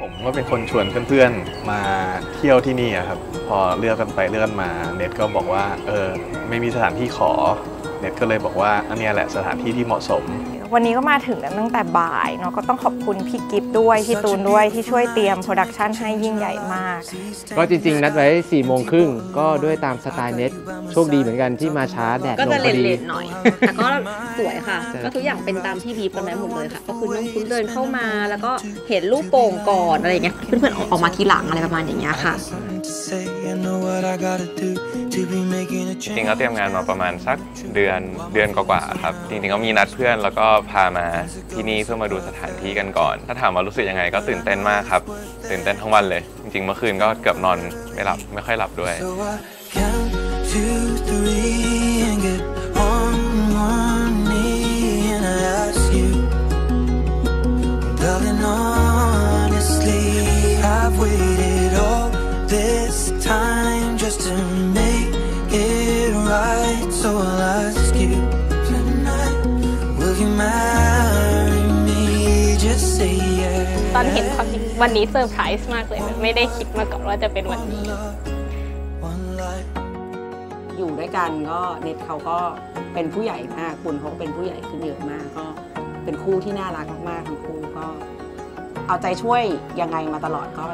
ผมก็เป็นคนชวนเพื่อนๆมาเที่ยวที่นี่อะครับ พอเลือกกันไปเลือกกันมา เน็ตก็บอกว่าเออไม่มีสถานที่ขอ เน็ตก็เลยบอกว่าอันนี้แหละสถานที่ที่เหมาะสม วันนี้ก็มาถึงกันตั้งแต่บ่ายเนาะก็ต้องขอบคุณพี่กิฟต์ด้วยพี่ตูนด้วยที่ช่วยเตรียม production ให้ยิ่งใหญ่มาก ก็จริง ๆ นัดไว้4ี่โมงครึ่งก็ด้วยตามสไตล์เน็ตโชคดีเหมือนกันที่มาช้าแดดก็ลงจะพอดี late ๆหน่อย แต่ก็สวยค่ะใช่ก็ทุกอย่างเป็นตามที่บีบกันไว้หมดเลยค่ะ ก็คือน้องคุณเดินเข้ามา แล้วก็เห็นลูกโป่งก่อนอะไรอย่างเงี้ย เพื่อนๆออกมาทีหลังอะไรประมาณอย่างเงี้ยค่ะ to say. จริงๆก็เตรียมงานมาประมาณสักเดือนเดือนกว่าๆครับ จริงๆก็มีนัดเพื่อนแล้วก็พามาที่นี่เพื่อมาดูสถานที่กันก่อน ถ้าถามว่ารู้สึกยังไงก็ตื่นเต้นมากครับ ตื่นเต้นทั้งวันเลย จริงๆเมื่อคืนก็เกือบนอนไม่หลับไม่ค่อยหลับด้วย So I count two, three, just to make it right. So I'll ask you tonight, will you marry me? Just say yes. ตอนเห็นความจริงวันนี้เซอร์ไพรส์มากเลยไม่ได้คิดมาก่อนว่าจะเป็นวันนี้ One life. อยู่ด้วยกันก็เน็ตเขาก็เป็นผู้ใหญ่มากคุณเขาก็เป็นผู้ใหญ่ขึ้นเยอะมากก็เป็นคู่ที่น่ารักมากๆทั้งคู่ก็ เอาใจช่วยยังไงมาตลอดก็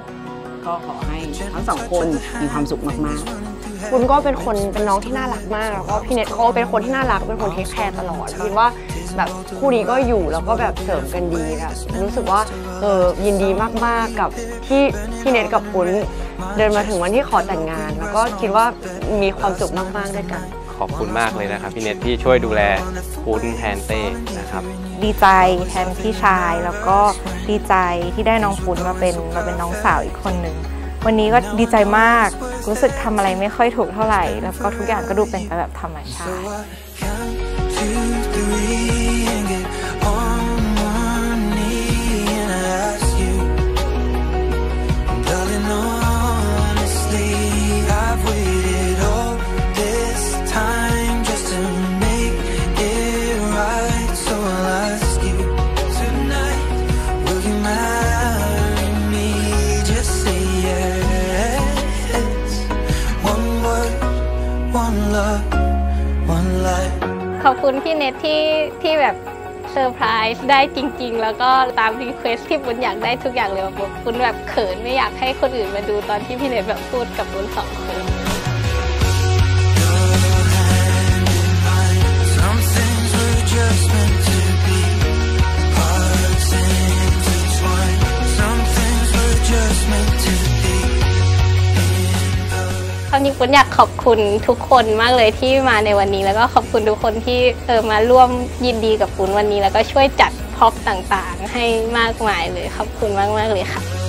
ก็ขอให้ทั้งสองคนมีความสุขมากๆ คุณก็เป็นคนเป็นน้องที่น่ารักมากแล้วก็พี่เน็ตเขาเป็นคนที่น่ารักเป็นคนเทคแคร์ตลอดคิดว่าแบบคู่นี้ก็อยู่แล้วก็แบบเสริมกันดีแบบรู้สึกว่าเออยินดีมากๆกับที่พี่เน็ตกับคุณเดินมาถึงวันที่ขอแต่งงาน แล้วก็คิดว่ามีความสุขมากๆด้วยกัน ขอบคุณมากเลยนะครับ พี่เน็ตที่ช่วยดูแลปุณแทนเต้นะครับ ดีใจแทนพี่ชายแล้วก็ดีใจที่ได้น้องปุ้นมาเป็นมาเป็นน้องสาวอีกคนหนึ่งวันนี้ก็ดีใจมาก รู้สึกทำอะไรไม่ค่อยถูกเท่าไหร่ แล้วก็ทุกอย่างก็ดูเป็นไปแบบธรรมชาติ ขอบคุณพี่เน็ตที่ที่แบบเซอร์ไพรส์ได้จริง ๆ แล้วก็ตาม request ที่บุญอยากได้ทุกอย่างเลยแบบบุญแบบเขินไม่อยากให้คนอื่นมาดูตอนที่พี่เน็ตแบบพูดกับบุญสองคน นี้ปุณอยากขอบคุณทุกคนมากเลยที่มาในวันนี้ แล้วก็ขอบคุณทุกคนที่เออมาร่วมยินดีกับปุณวันนี้ แล้วก็ช่วยจัดพ็อปต่างๆ ให้มากมายเลยขอบคุณมากๆเลยค่ะ